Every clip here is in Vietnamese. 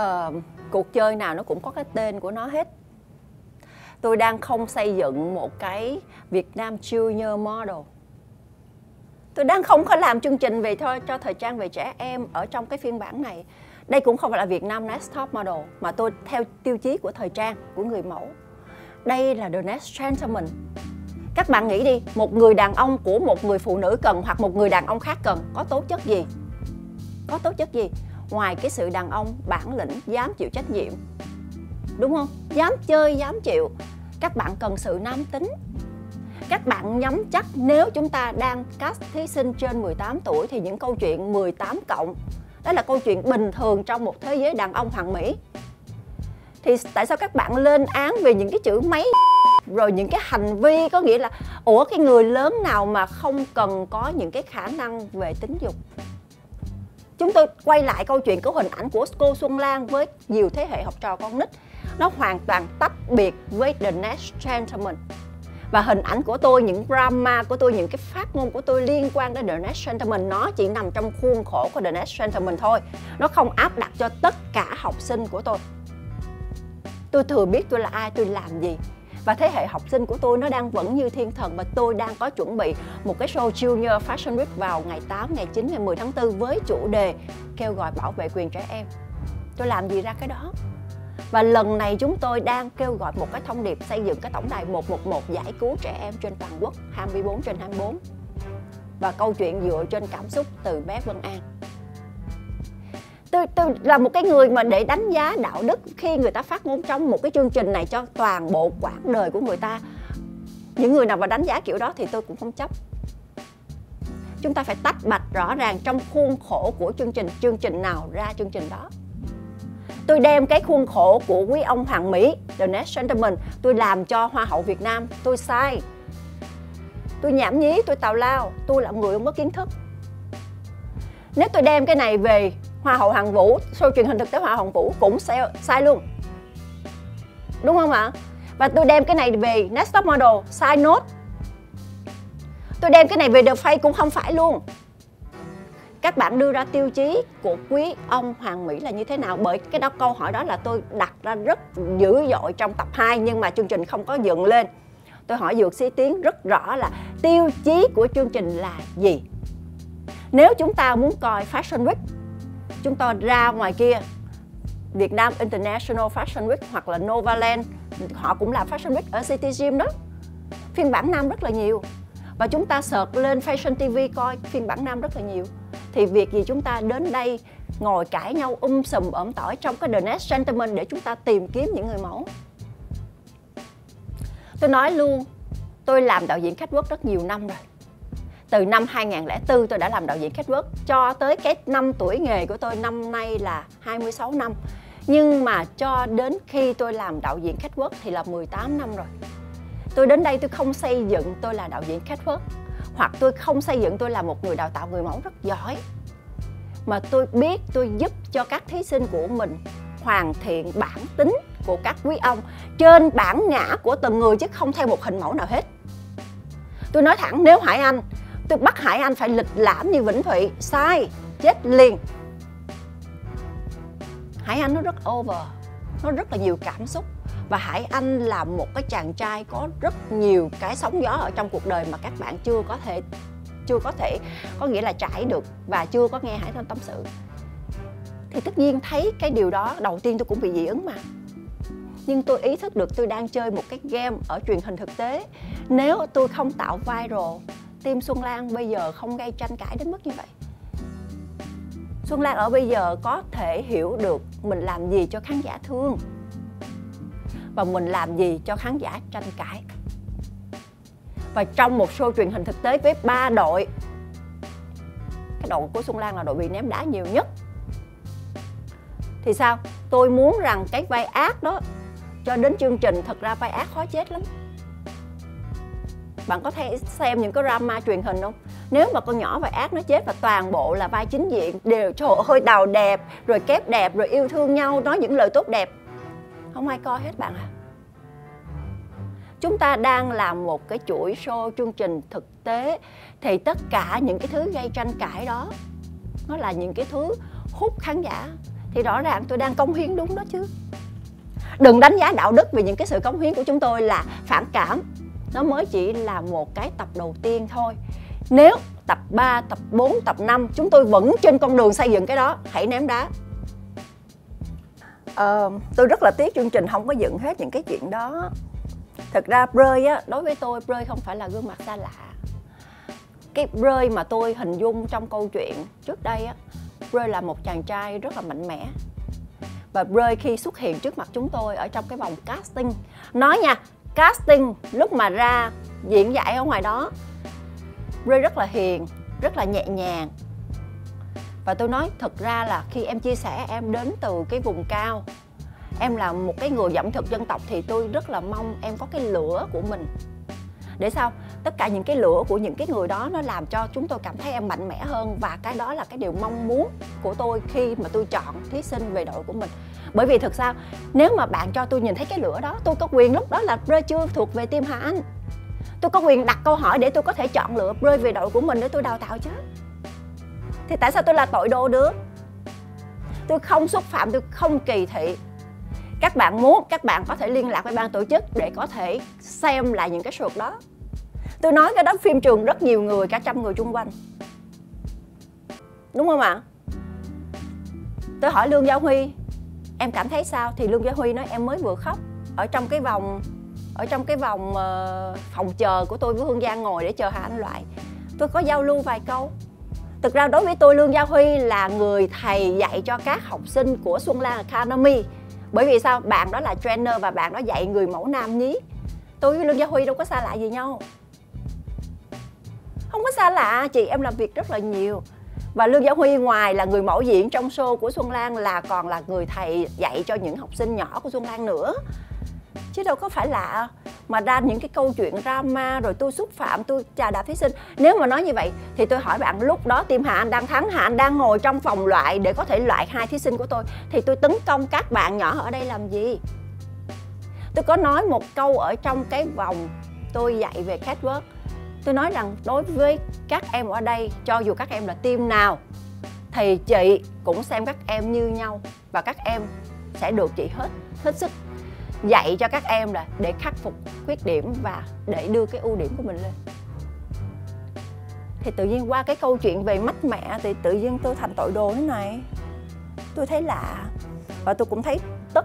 uh, cuộc chơi nào nó cũng có cái tên của nó hết. Tôi đang không xây dựng một cái Việt Nam Junior Model. Tôi đang không có làm chương trình về thôi cho thời trang về trẻ em ở trong cái phiên bản này. Đây cũng không phải là Việt Nam Next Top Model mà tôi theo tiêu chí của thời trang của người mẫu. Đây là The Next Gentleman. Các bạn nghĩ đi một người đàn ông của một người phụ nữ cần hoặc một người đàn ông khác cần có tố chất gì? Có tố chất gì? Ngoài cái sự đàn ông bản lĩnh, dám chịu trách nhiệm. Đúng không? Dám chơi, dám chịu. Các bạn cần sự nam tính. Các bạn nhắm chắc nếu chúng ta đang cast thí sinh trên 18 tuổi thì những câu chuyện 18 cộng, đó là câu chuyện bình thường trong một thế giới đàn ông hoàng mỹ. Thì tại sao các bạn lên án về những cái chữ mấy rồi những cái hành vi có nghĩa là, ủa, cái người lớn nào mà không cần có những cái khả năng về tính dục? Chúng tôi quay lại câu chuyện của hình ảnh của cô Xuân Lan với nhiều thế hệ học trò con nít. Nó hoàn toàn tách biệt với The Next Gentleman. Và hình ảnh của tôi, những drama của tôi, những cái phát ngôn của tôi liên quan đến The Next Gentleman, nó chỉ nằm trong khuôn khổ của The Next Gentleman thôi. Nó không áp đặt cho tất cả học sinh của tôi. Tôi thừa biết tôi là ai, tôi làm gì và thế hệ học sinh của tôi nó đang vẫn như thiên thần và tôi đang có chuẩn bị một cái show Junior Fashion Week vào ngày 8, ngày 9, ngày 10 tháng 4 với chủ đề kêu gọi bảo vệ quyền trẻ em. Tôi làm gì ra cái đó? Và lần này chúng tôi đang kêu gọi một cái thông điệp xây dựng cái tổng đài 111 giải cứu trẻ em trên toàn quốc 24 trên 24 và câu chuyện dựa trên cảm xúc từ bé Vân An tôi tôi là một cái người mà để đánh giá đạo đức khi người ta phát ngôn trong một cái chương trình này cho toàn bộ quãng đời của người ta. Những người nào mà đánh giá kiểu đó thì tôi cũng không chấp. Chúng ta phải tách bạch rõ ràng trong khuôn khổ của chương trình chương trình nào ra chương trình đó. Tôi đem cái khuôn khổ của quý ông hoàng mỹ, the next gentleman, tôi làm cho hoa hậu việt nam, tôi sai. Tôi nhảm nhí, tôi tào lao, tôi là người không có kiến thức. Nếu tôi đem cái này về hoa hậu hoàng vũ show truyền hình thực tế hoa hậu vũ cũng sai, sai luôn. Đúng không ạ? Và tôi đem cái này về next top model sai nốt tôi đem cái này về The Face cũng không phải luôn. Các bạn đưa ra tiêu chí của quý ông Hoàng Mỹ là như thế nào? Bởi cái đó câu hỏi đó là tôi đặt ra rất dữ dội trong tập 2 nhưng mà chương trình không có dựng lên. Tôi hỏi Dược Sĩ Tiến rất rõ là tiêu chí của chương trình là gì? Nếu chúng ta muốn coi Fashion Week chúng ta ra ngoài kia, Việt Nam International Fashion Week hoặc là Novaland, họ cũng làm Fashion Week ở City Gym đó. Phiên bản nam rất là nhiều. Và chúng ta search lên Fashion TV coi, phiên bản nam rất là nhiều. Thì việc gì chúng ta đến đây ngồi cãi nhau um sùm ẩm tỏi trong cái The Next Gentleman để chúng ta tìm kiếm những người mẫu? Tôi nói luôn, tôi làm đạo diễn khách quốc rất nhiều năm rồi từ năm 2004 tôi đã làm đạo diễn catwalk. Cho tới cái năm tuổi nghề của tôi, năm nay là 26 năm. Nhưng mà cho đến khi tôi làm đạo diễn catwalk thì là 18 năm rồi. Tôi đến đây tôi không xây dựng tôi là đạo diễn catwalk. Hoặc tôi không xây dựng tôi là một người đào tạo người mẫu rất giỏi. Mà tôi biết tôi giúp cho các thí sinh của mình hoàn thiện bản tính của các quý ông trên bản ngã của từng người chứ không theo một hình mẫu nào hết. Tôi nói thẳng, nếu hải anh tôi bắt hải anh phải lịch lãm như vĩnh thụy. Sai, chết liền. Hải anh nó rất over, nó rất là nhiều cảm xúc. Và hải anh là một cái chàng trai có rất nhiều cái sóng gió ở trong cuộc đời mà các bạn chưa có thể, chưa có thể, có nghĩa là trải được và chưa có nghe hải anh tâm sự. Thì tất nhiên thấy cái điều đó, đầu tiên tôi cũng bị dị ứng mà. Nhưng tôi ý thức được tôi đang chơi một cái game ở truyền hình thực tế. Nếu tôi không tạo viral team Xuân Lan bây giờ không gây tranh cãi đến mức như vậy? Xuân Lan ở bây giờ có thể hiểu được mình làm gì cho khán giả thương và mình làm gì cho khán giả tranh cãi. Và trong một show truyền hình thực tế với ba đội, cái đội của Xuân Lan là đội bị ném đá nhiều nhất. Thì sao? Tôi muốn rằng cái vai ác đó cho đến chương trình thật ra vai ác khó chết lắm bạn có thể xem những cái drama truyền hình không? Nếu mà con nhỏ và ác nó chết và toàn bộ là vai chính diện, đều trời ơi đào đẹp, rồi kép đẹp, rồi yêu thương nhau, nói những lời tốt đẹp. Không ai coi hết bạn à? Chúng ta đang làm một cái chuỗi show chương trình thực tế, thì tất cả những cái thứ gây tranh cãi đó, nó là những cái thứ hút khán giả. Thì rõ ràng tôi đang công hiến đúng đó chứ. Đừng đánh giá đạo đức vì những cái sự cống hiến của chúng tôi là phản cảm nó mới chỉ là một cái tập đầu tiên thôi. Nếu tập 3, tập 4, tập 5 chúng tôi vẫn trên con đường xây dựng cái đó hãy ném đá. À, tôi rất là tiếc chương trình không có dựng hết những cái chuyện đó. Thực ra Brơi á đối với tôi Brơi không phải là gương mặt xa lạ. Cái Brơi mà tôi hình dung trong câu chuyện trước đây á Brơi là một chàng trai rất là mạnh mẽ. Và Brơi khi xuất hiện trước mặt chúng tôi ở trong cái vòng casting nói nha casting lúc mà ra diễn giải ở ngoài đó. Ray rất là hiền, rất là nhẹ nhàng. Và tôi nói thật ra là khi em chia sẻ, em đến từ cái vùng cao. Em là một cái người ẩm thực dân tộc thì tôi rất là mong em có cái lửa của mình. Để sao? Tất cả những cái lửa của những cái người đó nó làm cho chúng tôi cảm thấy em mạnh mẽ hơn và cái đó là cái điều mong muốn của tôi khi mà tôi chọn thí sinh về đội của mình bởi vì thực sao, nếu mà bạn cho tôi nhìn thấy cái lửa đó, tôi có quyền lúc đó là rơi chưa thuộc về team Hà Anh? Tôi có quyền đặt câu hỏi để tôi có thể chọn lựa rơi về đội của mình để tôi đào tạo chứ. Thì tại sao tôi là tội đồ được? Tôi không xúc phạm, tôi không kỳ thị. Các bạn muốn, các bạn có thể liên lạc với ban tổ chức để có thể xem lại những cái sượt đó. Tôi nói cái đó phim trường rất nhiều người, cả trăm người chung quanh. Đúng không ạ? Tôi hỏi lương gia huy em cảm thấy sao? Thì lương gia huy nói em mới vừa khóc. Ở trong cái vòng ở trong cái vòng uh, phòng chờ của tôi với hương giang ngồi để chờ hà anh loại tôi có giao lưu vài câu. Thực ra đối với tôi lương gia huy là người thầy dạy cho các học sinh của xuân lan academy. Bởi vì sao? Bạn đó là trainer và bạn đó dạy người mẫu nam nhí. Tôi với lương gia huy đâu có xa lạ gì nhau. Không có xa lạ chị em làm việc rất là nhiều và lương giáo huy ngoài là người mẫu diễn trong show của xuân lan là còn là người thầy dạy cho những học sinh nhỏ của xuân lan nữa. Chứ đâu có phải lạ mà ra những cái câu chuyện drama rồi tôi xúc phạm, tôi chà đạp thí sinh. Nếu mà nói như vậy thì tôi hỏi bạn, lúc đó team hạ anh đang thắng hạ anh đang ngồi trong phòng loại để có thể loại hai thí sinh của tôi, thì tôi tấn công các bạn nhỏ ở đây làm gì? Tôi có nói một câu ở trong cái vòng tôi dạy về catwalk tôi nói rằng đối với các em ở đây, cho dù các em là team nào, thì chị cũng xem các em như nhau và các em sẽ được chị hết hết sức dạy cho các em là để khắc phục khuyết điểm và để đưa cái ưu điểm của mình lên. Thì tự nhiên qua cái câu chuyện về mất mẹ thì tự nhiên tôi thành tội đồ thế này. Tôi thấy lạ và tôi cũng thấy tức.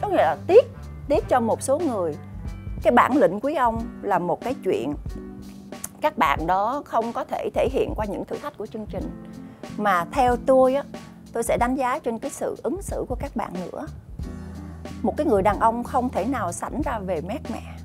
Có nghĩa là tiếc tiếc cho một số người. Cái bản lĩnh quý ông là một cái chuyện các bạn đó không có thể thể hiện qua những thử thách của chương trình. Mà theo tôi á, tôi sẽ đánh giá trên cái sự ứng xử của các bạn nữa. Một cái người đàn ông không thể nào sẵn ra về mát mẹ